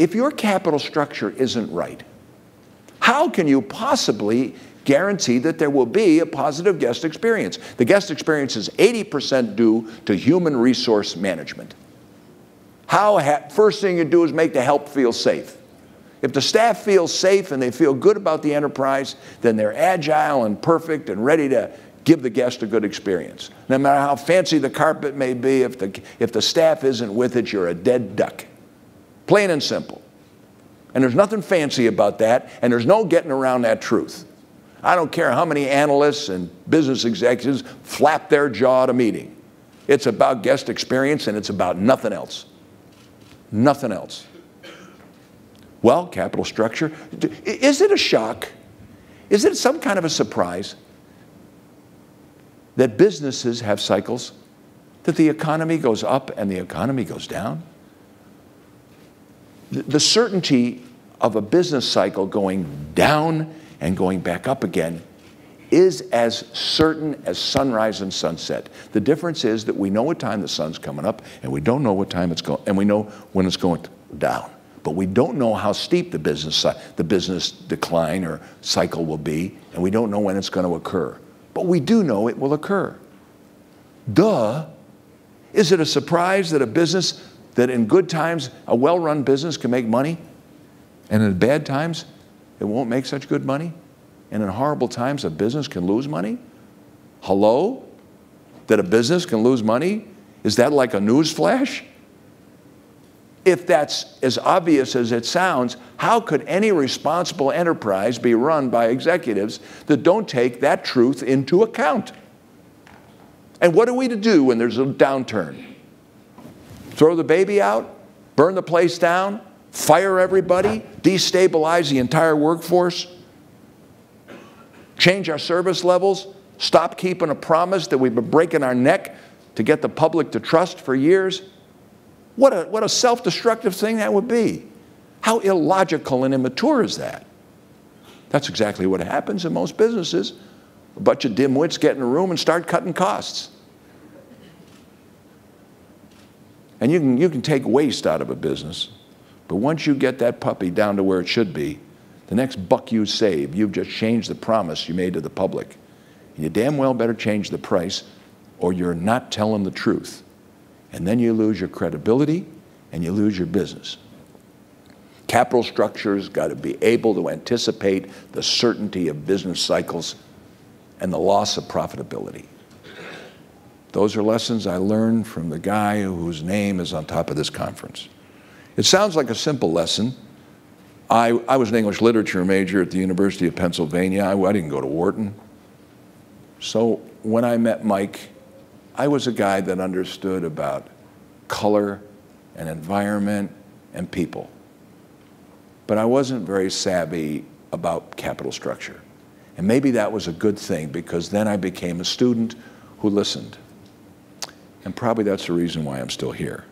if your capital structure isn't right, how can you possibly guarantee that there will be a positive guest experience? The guest experience is 80% due to human resource management. How first thing you do is make the help feel safe. If the staff feels safe and they feel good about the enterprise, then they're agile and perfect and ready to give the guest a good experience. No matter how fancy the carpet may be, if the, if the staff isn't with it, you're a dead duck. Plain and simple. And there's nothing fancy about that, and there's no getting around that truth. I don't care how many analysts and business executives flap their jaw at a meeting. It's about guest experience and it's about nothing else. Nothing else. Well, capital structure. Is it a shock? Is it some kind of a surprise that businesses have cycles? That the economy goes up and the economy goes down? The certainty of a business cycle going down and going back up again is as certain as sunrise and sunset. The difference is that we know what time the sun's coming up and we don't know what time it's going, and we know when it's going down. But we don't know how steep the business, the business decline or cycle will be, and we don't know when it's going to occur. But we do know it will occur. Duh. Is it a surprise that a business, that in good times, a well run business can make money, and in bad times, it won't make such good money? And in horrible times, a business can lose money? Hello? That a business can lose money? Is that like a news flash? If that's as obvious as it sounds, how could any responsible enterprise be run by executives that don't take that truth into account? And what are we to do when there's a downturn? Throw the baby out? Burn the place down? Fire everybody? Destabilize the entire workforce? Change our service levels? Stop keeping a promise that we've been breaking our neck to get the public to trust for years? What a, what a self destructive thing that would be. How illogical and immature is that? That's exactly what happens in most businesses. A bunch of dimwits get in a room and start cutting costs. And you can, you can take waste out of a business, but once you get that puppy down to where it should be, the next buck you save, you've just changed the promise you made to the public. You damn well better change the price, or you're not telling the truth and then you lose your credibility and you lose your business. Capital structures got to be able to anticipate the certainty of business cycles and the loss of profitability. Those are lessons I learned from the guy whose name is on top of this conference. It sounds like a simple lesson. I, I was an English literature major at the University of Pennsylvania. I, I didn't go to Wharton. So when I met Mike, I was a guy that understood about color and environment and people. But I wasn't very savvy about capital structure. And maybe that was a good thing because then I became a student who listened. And probably that's the reason why I'm still here.